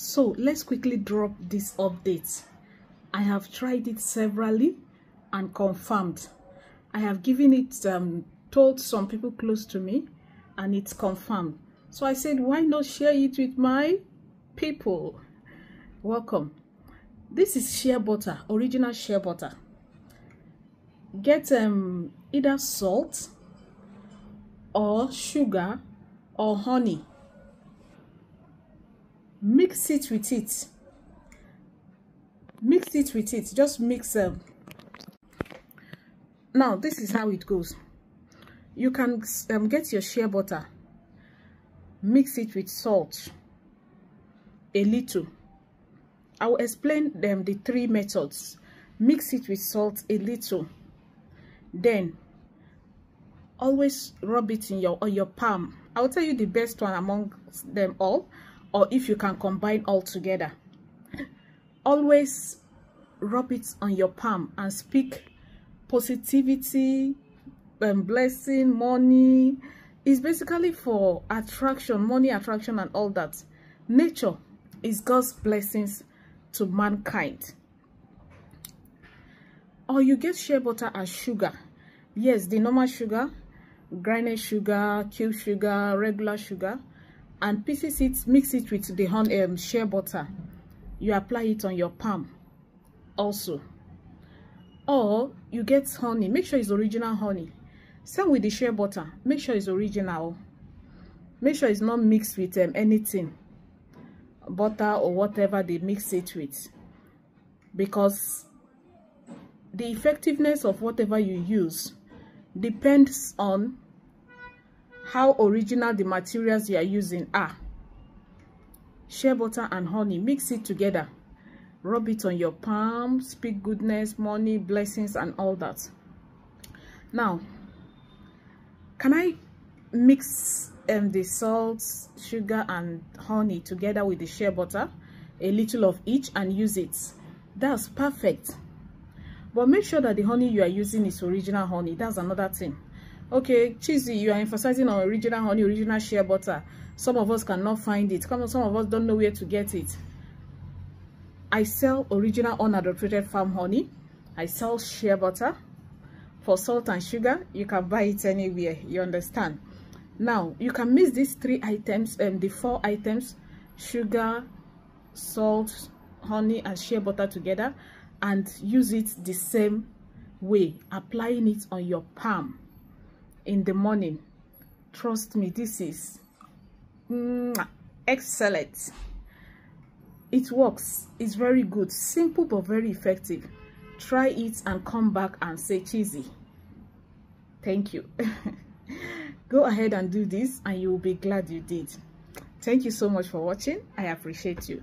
so let's quickly drop this update. I have tried it severally and confirmed. I have given it um, told some people close to me and it's confirmed. So i said why not share it with my people? Welcome. This is shea butter original shea butter. Get um either salt or sugar or honey mix it with it. Mix it with it. Just mix them. Now this is how it goes. You can um, get your shea butter. Mix it with salt. A little. I will explain them the three methods. Mix it with salt a little. Then always rub it in your on your palm. I will tell you the best one among them all or if you can combine all together. Always rub it on your palm and speak positivity and blessing money. Is basically for attraction money attraction and all that. Nature is god's blessings to mankind. Or you get shea butter as sugar. Yes the normal sugar grinded sugar cube sugar regular sugar and pieces it mix it with the um, shea butter. You apply it on your palm also. Or you get honey make sure it's original honey. Same with the shea butter make sure it's original. Make sure it's not mixed with um, anything butter or whatever they mix it with. Because the effectiveness of whatever you use depends on how original the materials you are using are. Shea butter and honey mix it together. Rub it on your palm speak goodness money blessings and all that. Now can i mix um, the salt sugar and honey together with the shea butter? A little of each and use it. That's perfect. But make sure that the honey you are using is original honey. That's another thing okay Chizzy you are emphasizing on original honey original shea butter. Some of us cannot find it. Come on some of us don't know where to get it. I sell original unadulterated farm honey. I sell shea butter. For salt and sugar you can buy it anywhere you understand? Now you can mix these three items and um, the four items sugar salt honey and shea butter together and use it the same way applying it on your palm in the morning. Trust me this is excellent. It works. It's very good. Simple but very effective. Try it and come back and say Chizzy. Thank you. Go ahead and do this and you will be glad you did. Thank you so much for watching. I appreciate you